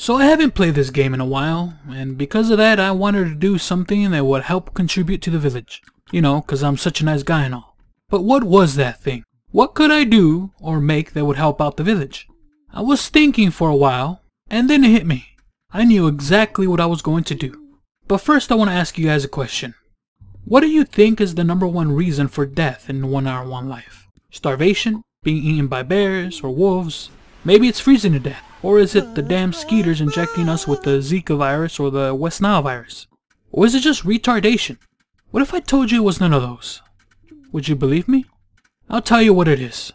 So I haven't played this game in a while, and because of that I wanted to do something that would help contribute to the village. You know, cause I'm such a nice guy and all. But what was that thing? What could I do or make that would help out the village? I was thinking for a while, and then it hit me. I knew exactly what I was going to do. But first I want to ask you guys a question. What do you think is the number one reason for death in one hour one life? Starvation? Being eaten by bears or wolves? Maybe it's freezing to death. Or is it the damn skeeters injecting us with the Zika virus or the West Nile virus? Or is it just retardation? What if I told you it was none of those? Would you believe me? I'll tell you what it is.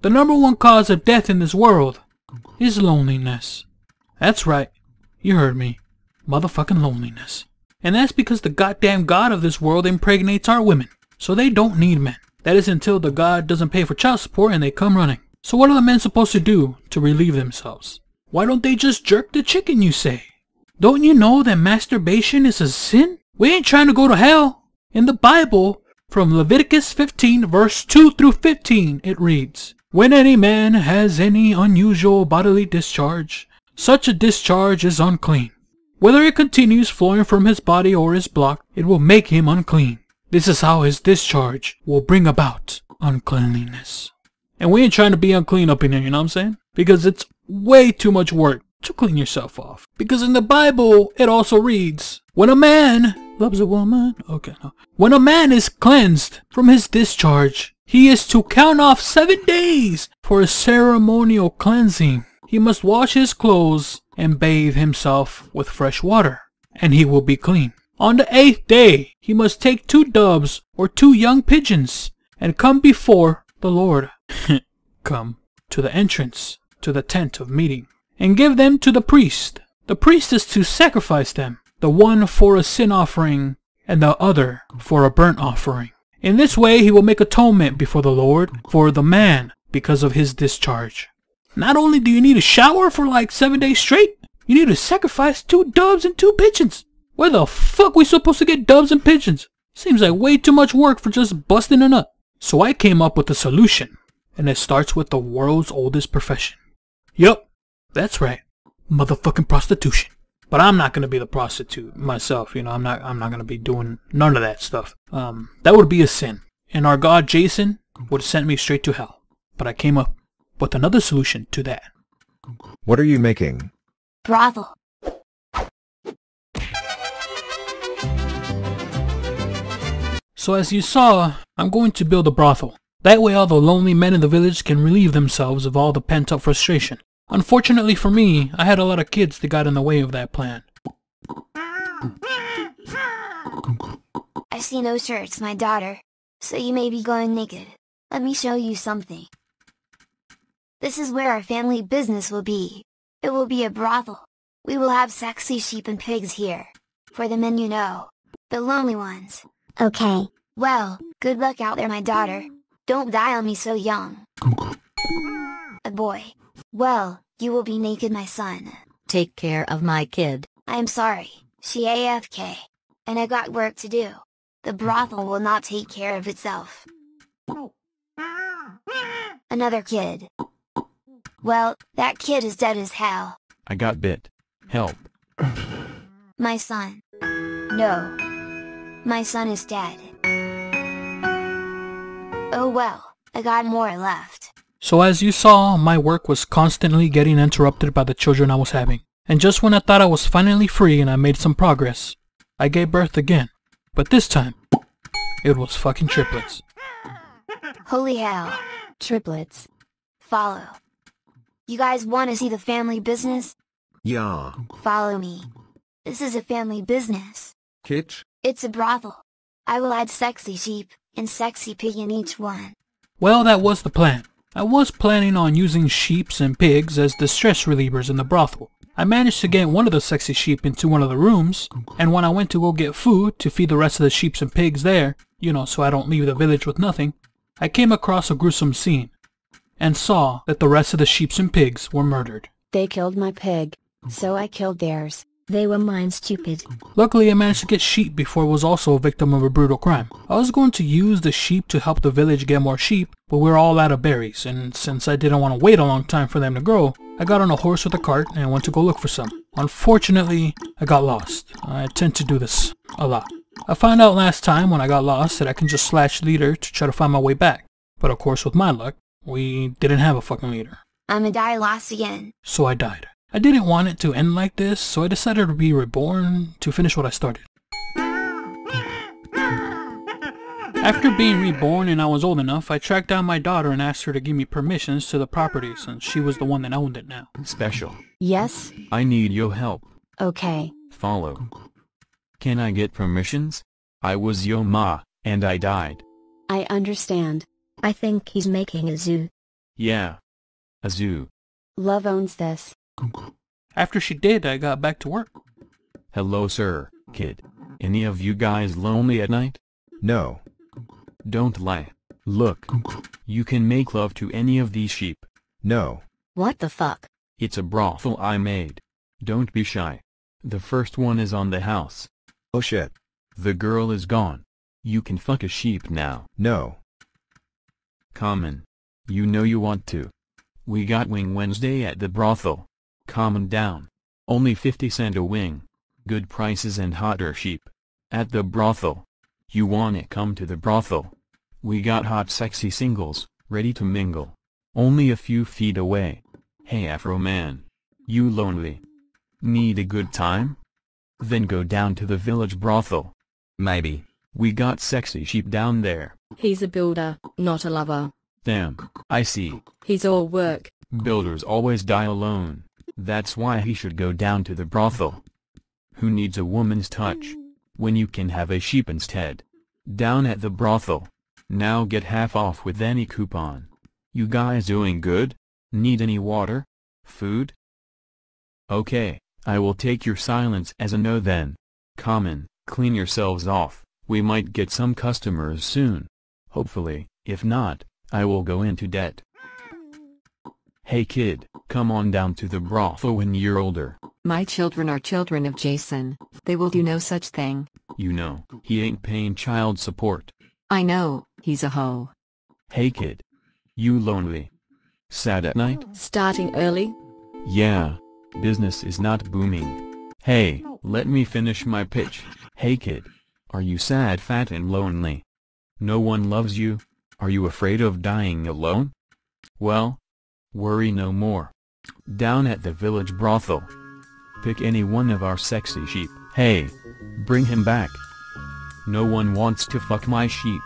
The number one cause of death in this world is loneliness. That's right. You heard me. Motherfucking loneliness. And that's because the goddamn god of this world impregnates our women. So they don't need men. That is until the god doesn't pay for child support and they come running. So what are the men supposed to do to relieve themselves? Why don't they just jerk the chicken, you say? Don't you know that masturbation is a sin? We ain't trying to go to hell. In the Bible, from Leviticus 15 verse 2 through 15, it reads, When any man has any unusual bodily discharge, such a discharge is unclean. Whether it continues flowing from his body or is blocked, it will make him unclean. This is how his discharge will bring about uncleanliness. And we ain't trying to be unclean up in here, you know what I'm saying? Because it's way too much work to clean yourself off. Because in the Bible, it also reads, When a man loves a woman, okay, no. When a man is cleansed from his discharge, he is to count off seven days for a ceremonial cleansing. He must wash his clothes and bathe himself with fresh water, and he will be clean. On the eighth day, he must take two doves or two young pigeons and come before the Lord. come to the entrance to the tent of meeting and give them to the priest. The priest is to sacrifice them, the one for a sin offering and the other for a burnt offering. In this way he will make atonement before the Lord for the man because of his discharge. Not only do you need a shower for like seven days straight, you need to sacrifice two doves and two pigeons. Where the fuck are we supposed to get doves and pigeons? Seems like way too much work for just busting a nut. So I came up with a solution, and it starts with the world's oldest profession. Yup, that's right, motherfucking prostitution. But I'm not gonna be the prostitute myself, you know, I'm not I'm not gonna be doing none of that stuff. Um, that would be a sin. And our god Jason would have sent me straight to hell. But I came up with another solution to that. What are you making? Brothel. So as you saw, I'm going to build a brothel. That way all the lonely men in the village can relieve themselves of all the pent-up frustration. Unfortunately for me, I had a lot of kids that got in the way of that plan. I see no shirts, my daughter. So you may be going naked. Let me show you something. This is where our family business will be. It will be a brothel. We will have sexy sheep and pigs here. For the men you know. The lonely ones. Okay. Well, good luck out there my daughter. Don't die on me so young. A boy. Well, you will be naked my son. Take care of my kid. I am sorry, she AFK. And I got work to do. The brothel will not take care of itself. Another kid. Well, that kid is dead as hell. I got bit. Help. My son. No. My son is dead. Oh well, I got more left. So as you saw, my work was constantly getting interrupted by the children I was having. And just when I thought I was finally free and I made some progress, I gave birth again. But this time, it was fucking triplets. Holy hell. Triplets. Follow. You guys want to see the family business? Yeah. Follow me. This is a family business. Kitch? It's a brothel. I will add sexy sheep and sexy pig in each one. Well, that was the plan. I was planning on using sheeps and pigs as the stress relievers in the brothel. I managed to get one of the sexy sheep into one of the rooms, and when I went to go get food to feed the rest of the sheeps and pigs there, you know, so I don't leave the village with nothing, I came across a gruesome scene, and saw that the rest of the sheeps and pigs were murdered. They killed my pig. So I killed theirs. They were mine stupid. Luckily, I managed to get sheep before I was also a victim of a brutal crime. I was going to use the sheep to help the village get more sheep, but we were all out of berries, and since I didn't want to wait a long time for them to grow, I got on a horse with a cart and went to go look for some. Unfortunately, I got lost. I tend to do this a lot. I found out last time when I got lost that I can just slash leader to try to find my way back. But of course with my luck, we didn't have a fucking leader. I'ma die lost again. So I died. I didn't want it to end like this, so I decided to be reborn to finish what I started. After being reborn and I was old enough, I tracked down my daughter and asked her to give me permissions to the property since she was the one that owned it now. Special. Yes? I need your help. Okay. Follow. Can I get permissions? I was your ma, and I died. I understand. I think he's making a zoo. Yeah. A zoo. Love owns this. After she did, I got back to work. Hello sir, kid. Any of you guys lonely at night? No. Don't lie. Look. You can make love to any of these sheep. No. What the fuck? It's a brothel I made. Don't be shy. The first one is on the house. Oh shit. The girl is gone. You can fuck a sheep now. No. Common. You know you want to. We got wing Wednesday at the brothel. Common down. Only 50 cent a wing. Good prices and hotter sheep. At the brothel. You wanna come to the brothel? We got hot sexy singles, ready to mingle. Only a few feet away. Hey Afro man. You lonely? Need a good time? Then go down to the village brothel. Maybe. We got sexy sheep down there. He's a builder, not a lover. Damn, I see. He's all work. Builders always die alone. That's why he should go down to the brothel. Who needs a woman's touch? When you can have a sheep instead. Down at the brothel. Now get half off with any coupon. You guys doing good? Need any water? Food? Okay, I will take your silence as a no then. Common, clean yourselves off, we might get some customers soon. Hopefully, if not, I will go into debt. Hey kid, come on down to the brothel oh, when you're older. My children are children of Jason. They will do no such thing. You know, he ain't paying child support. I know, he's a hoe. Hey kid. You lonely. Sad at night? Starting early? Yeah. Business is not booming. Hey, let me finish my pitch. Hey kid. Are you sad fat and lonely? No one loves you? Are you afraid of dying alone? Well, worry no more. Down at the village brothel. Pick any one of our sexy sheep. Hey, bring him back. No one wants to fuck my sheep.